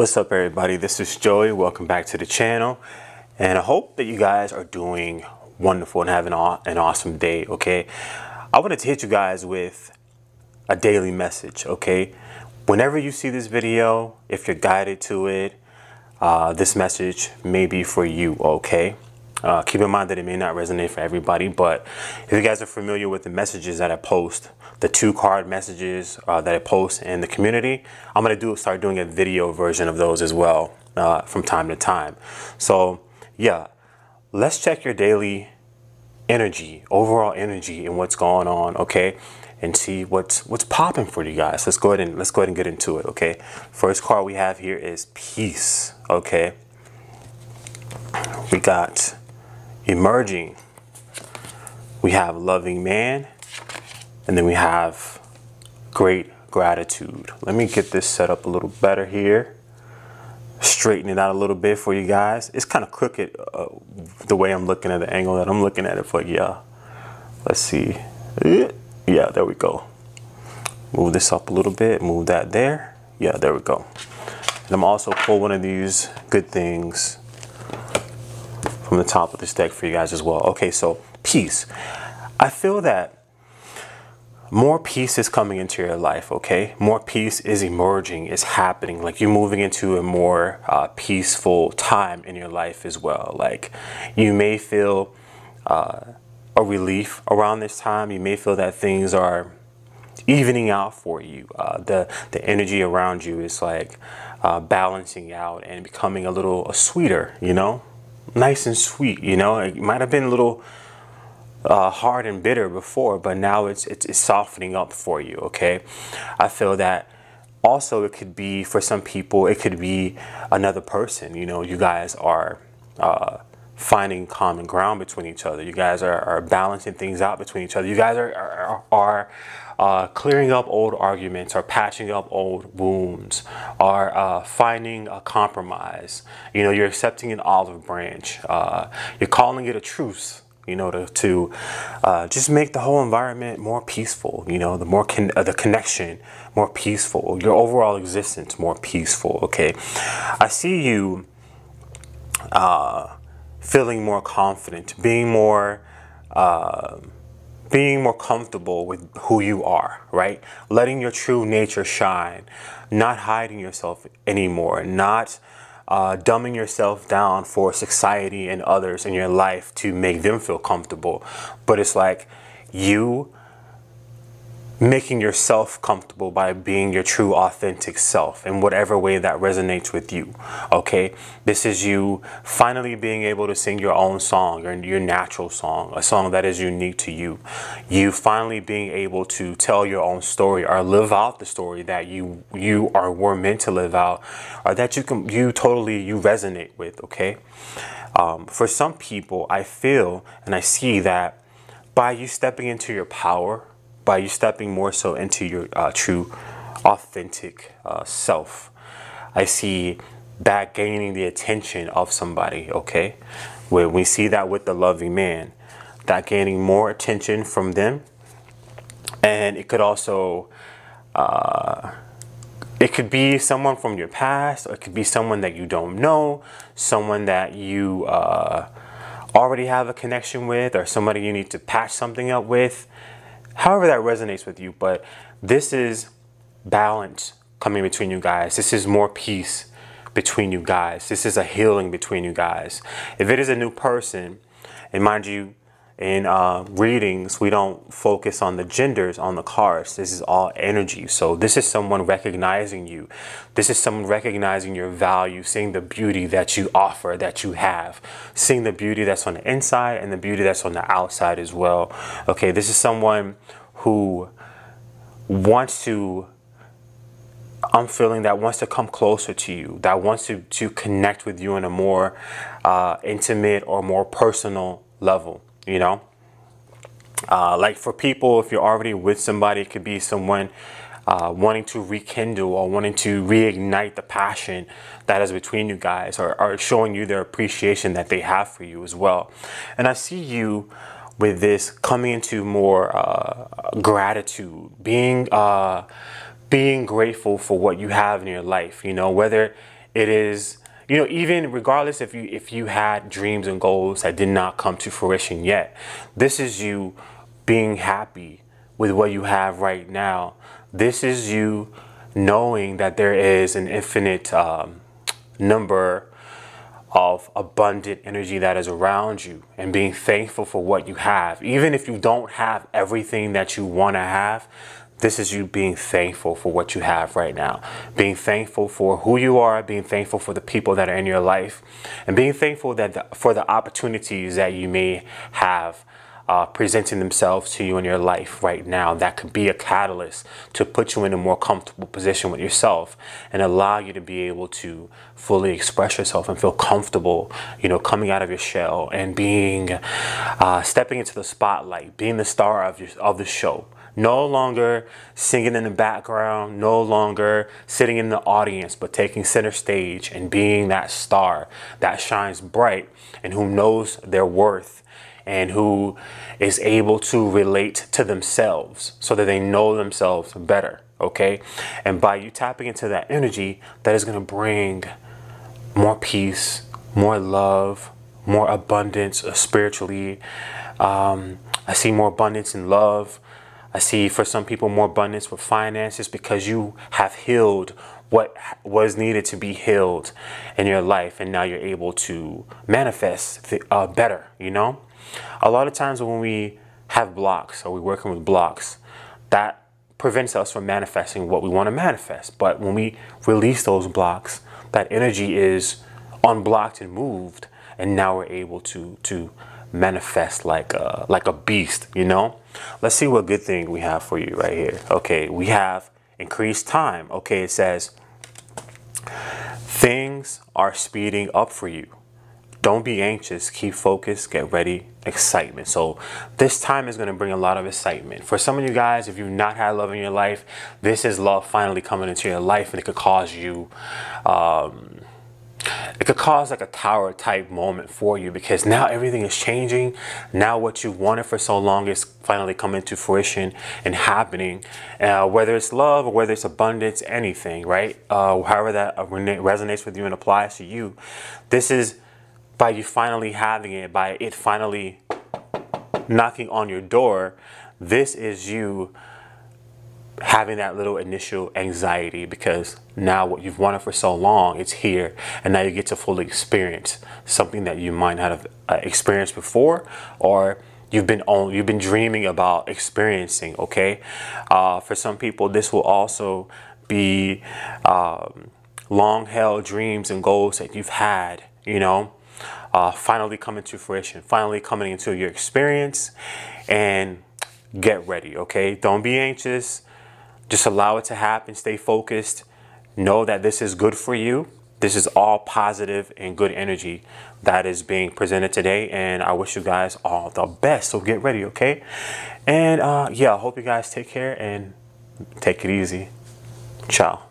What's up everybody? This is Joey. Welcome back to the channel. And I hope that you guys are doing wonderful and having an awesome day, okay? I wanted to hit you guys with a daily message, okay? Whenever you see this video, if you're guided to it, uh, this message may be for you, okay? Uh, keep in mind that it may not resonate for everybody, but if you guys are familiar with the messages that I post, the two card messages uh, that I post in the community, I'm gonna do start doing a video version of those as well uh, from time to time. So yeah, let's check your daily energy, overall energy, and what's going on, okay? And see what's what's popping for you guys. Let's go ahead and let's go ahead and get into it, okay? First card we have here is peace, okay? We got emerging. We have loving man, and then we have great gratitude. Let me get this set up a little better here. Straighten it out a little bit for you guys. It's kind of crooked uh, the way I'm looking at the angle that I'm looking at it, but yeah. Let's see. Yeah, there we go. Move this up a little bit, move that there. Yeah, there we go. And I'm also pull one of these good things from the top of this deck for you guys as well. Okay, so peace. I feel that more peace is coming into your life, okay? More peace is emerging, is happening. Like you're moving into a more uh, peaceful time in your life as well. Like you may feel uh, a relief around this time. You may feel that things are evening out for you. Uh, the, the energy around you is like uh, balancing out and becoming a little sweeter, you know? Nice and sweet. You know, it might have been a little uh, hard and bitter before, but now it's, it's, it's softening up for you. Okay, I feel that also it could be for some people it could be another person. You know, you guys are. Uh, finding common ground between each other. You guys are, are balancing things out between each other. You guys are, are, are uh, clearing up old arguments or patching up old wounds or uh, finding a compromise. You know, you're accepting an olive branch. Uh, you're calling it a truce you know, to, to uh, just make the whole environment more peaceful, you know, the more con uh, the connection more peaceful, your overall existence more peaceful, okay? I see you uh, feeling more confident, being more uh, being more comfortable with who you are, right? Letting your true nature shine, not hiding yourself anymore, not uh, dumbing yourself down for society and others in your life to make them feel comfortable. But it's like you making yourself comfortable by being your true authentic self in whatever way that resonates with you okay? This is you finally being able to sing your own song your, your natural song a song that is unique to you. You finally being able to tell your own story or live out the story that you you are were meant to live out or that you can you totally you resonate with okay? Um, for some people i feel and i see that by you stepping into your power by you stepping more so into your uh, true, authentic uh, self. I see that gaining the attention of somebody, okay? When we see that with the loving man, that gaining more attention from them. And it could also, uh, it could be someone from your past, or it could be someone that you don't know, someone that you uh, already have a connection with, or somebody you need to patch something up with however that resonates with you. But this is balance coming between you guys. This is more peace between you guys. This is a healing between you guys. If it is a new person, and mind you, in uh, readings, we don't focus on the genders on the cards. This is all energy. So this is someone recognizing you. This is someone recognizing your value, seeing the beauty that you offer, that you have, seeing the beauty that's on the inside and the beauty that's on the outside as well. Okay, this is someone who wants to I'm feeling that wants to come closer to you, that wants to, to connect with you in a more uh, intimate or more personal level you know? Uh, like for people if you're already with somebody it could be someone uh, wanting to rekindle or wanting to reignite the passion that is between you guys or, or showing you their appreciation that they have for you as well. And i see you with this coming into more uh, gratitude being uh, being grateful for what you have in your life you know whether it is you know even regardless if you if you had dreams and goals that did not come to fruition yet this is you being happy with what you have right now this is you knowing that there is an infinite um, number of abundant energy that is around you and being thankful for what you have. Even if you don't have everything that you want to have, this is you being thankful for what you have right now. Being thankful for who you are, being thankful for the people that are in your life, and being thankful that the, for the opportunities that you may have uh, presenting themselves to you in your life right now that could be a catalyst to put you in a more comfortable position with yourself and allow you to be able to fully express yourself and feel comfortable, you know, coming out of your shell and being, uh, stepping into the spotlight, being the star of, your, of the show. No longer singing in the background, no longer sitting in the audience, but taking center stage and being that star that shines bright and who knows their worth and who is able to relate to themselves so that they know themselves better. Okay. And by you tapping into that energy, that is going to bring more peace, more love, more abundance uh, spiritually. Um, I see more abundance in love. I see for some people more abundance with finances because you have healed what was needed to be healed in your life and now you're able to manifest uh, better, you know? A lot of times when we have blocks or we're working with blocks, that prevents us from manifesting what we want to manifest. But when we release those blocks, that energy is unblocked and moved, and now we're able to to manifest like a, like a beast, you know? Let's see what good thing we have for you right here. Okay, we have increased time. Okay, it says things are speeding up for you. Don't be anxious, keep focused, get ready, excitement. So this time is going to bring a lot of excitement. For some of you guys, if you've not had love in your life, this is love finally coming into your life and it could cause you, um, it could cause like a tower type moment for you because now everything is changing. Now what you wanted for so long is finally coming to fruition and happening. Uh, whether it's love or whether it's abundance, anything, right? Uh, however that resonates with you and applies to you. This is by you finally having it, by it finally knocking on your door, this is you having that little initial anxiety because now what you've wanted for so long it's here and now you get to fully experience something that you might not have uh, experienced before or you've been on you've been dreaming about experiencing okay uh, for some people this will also be um, long held dreams and goals that you've had you know uh, finally coming to fruition, finally coming into your experience and get ready, okay? Don't be anxious. Just allow it to happen. Stay focused. Know that this is good for you. This is all positive and good energy that is being presented today. And I wish you guys all the best. So get ready, okay? And uh, yeah, I hope you guys take care and take it easy. Ciao.